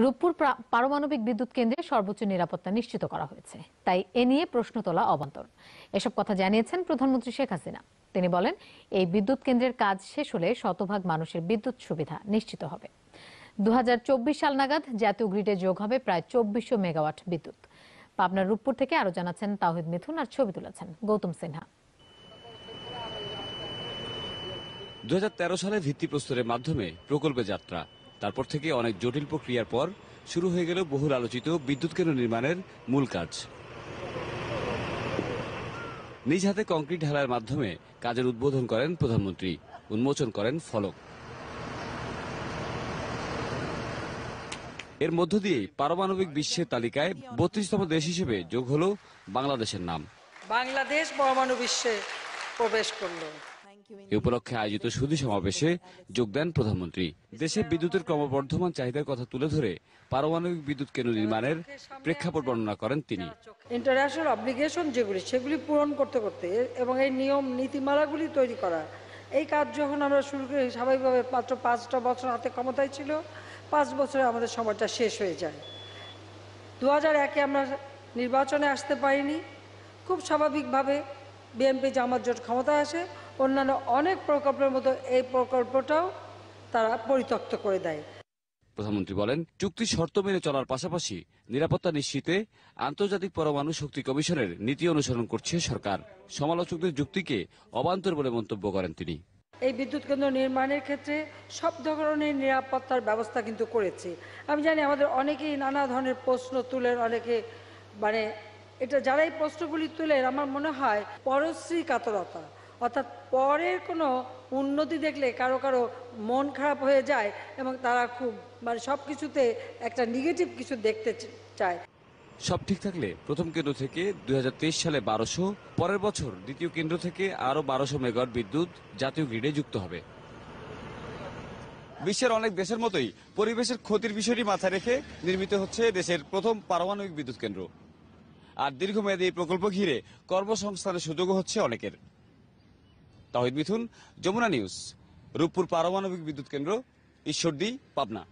রূপপুর পারমাণবিক বিদ্যুৎ কেন্দ্রে সর্বোচ্চ নিরাপত্তা নিশ্চিত করা হয়েছে। তাই এ নিয়ে প্রশ্ন তোলা অবান্তর। এসব কথা জানিয়েছেন প্রধানমন্ত্রী শেখ হাসিনা। তিনি বলেন, এই বিদ্যুৎ কেন্দ্রের কাজ শেষ হলে শতভাগ মানুষের বিদ্যুৎ সুবিধা নিশ্চিত হবে। দু সাল নাগাদ জাতীয় গ্রিডে যোগ হবে প্রায় চব্বিশশো মেগাওয়াট বিদ্যুৎ। পাবনার রূপপুর থেকে আরও জানাচ্ছেন তাহিদ মিথুন আর ছবি তুলেছেন গৌতম সিনহা। দু সালে ভিত্তিপ্রস্তরের মাধ্যমে প্রকল্পে যাত্রা। তারপর থেকে অনেক জটিল প্রক্রিয়ার পর শুরু হয়ে গেল বহুল আলোচিত বিদ্যুৎ কেন্দ্র নির্মাণের মূল কাজ। নিজ হাতে কংক্রিট ঢালাইয়ের মাধ্যমে কাজের উদ্বোধন করেন প্রধানমন্ত্রী। উন্মোচন করেন ফলক। এর মধ্য দিয়ে পারমাণবিক বিশ্বের তালিকায় বত্রিশতম দেশ হিসেবে যোগ হল বাংলাদেশের নাম। বাংলাদেশ পরমাণু বিশ্বে প্রবেশ করল। এ উপলক্ষে আয়োজিত সুধী সমাবেশে যোগ দেন প্রধানমন্ত্রী। দেশে বিদ্যুতের ক্রমবর্ধমান চাহিদার কথা তুলে ধরে পারমাণবিক বিদ্যুৎ কেন্দ্র নির্মাণের প্রেক্ষাপট বর্ণনা করেন তিনি। ইন্টারন্যাশনাল অব্লিগেশন যেগুলি সেগুলি পূরণ করতে করতে এবং এই নিয়ম নীতিমালাগুলি তৈরি করা। এই কাজ যখন আমরা শুরু করি স্বাভাবিকভাবে মাত্র পাঁচটা বছর হাতে ক্ষমতায় ছিল। পাঁচ বছরে আমাদের সময়টা শেষ হয়ে যায়। দু হাজার একে আমরা নির্বাচনে আসতে পারিনি। খুব স্বাভাবিকভাবে বিএনপি জামাত জোট ক্ষমতায় আসে। অন্যান্য অনেক প্রকল্পের মতো এই প্রকল্পটাও তারা পরিত্যক্ত করে দেয়। প্রধানমন্ত্রী বলেন চুক্তি শর্ত মেনে চলার পাশাপাশি নিরাপত্তা নিশ্চিতে আন্তর্জাতিক পরমাণু শক্তি কমিশনের নীতি অনুসরণ করছে সরকার। সমালোচকদের যুক্তিকে অবান্তর বলে মন্তব্য করেন তিনি। এই বিদ্যুৎ কেন্দ্র নির্মাণের ক্ষেত্রে সব ধরনের নিরাপত্তার ব্যবস্থা কিন্তু করেছে। আমি জানি আমাদের অনেকেই নানা ধরনের প্রশ্ন তুলেন অনেকে মানে এটা যারা এই প্রশ্নগুলি তুলেন আমার মনে হয় পরশ্রী কাতরতা। অর্থাৎ পরের কোনো উন্নতি দেখলে কারও কারও মন খারাপ হয়ে যায় এবং তারা খুব মানে সব কিছুতে একটা নেগেটিভ কিছু দেখতে চায়। সব ঠিক থাকলে প্রথম কেন্দ্র থেকে দুই সালে বারোশো, পরের বছর দ্বিতীয় কেন্দ্র থেকে আরও বারোশো মেগাওয়াট বিদ্যুৎ জাতীয় গ্রিডে যুক্ত হবে। বিশ্বের অনেক দেশের মতোই পরিবেশের ক্ষতির বিষয়টি মাথায় রেখে নির্মিত হচ্ছে দেশের প্রথম পারমাণবিক বিদ্যুৎ কেন্দ্র। আর দীর্ঘমেয়াদী এই প্রকল্প ঘিরে কর্মসংস্থানের সুযোগও হচ্ছে অনেকের। তাহিদ মিথুন যমুনা নিউজ রূপপুর পারমাণবিক বিদ্যুৎ কেন্দ্র ঈশ্বরদী পাবনা।